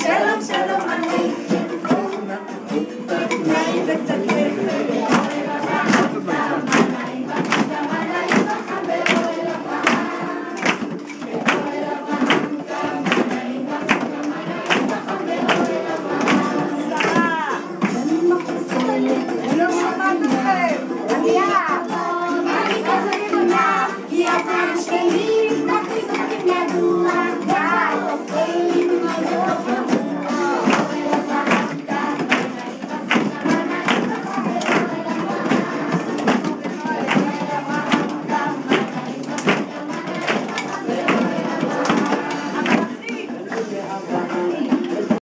Shalom, shalom, Anway. Amen.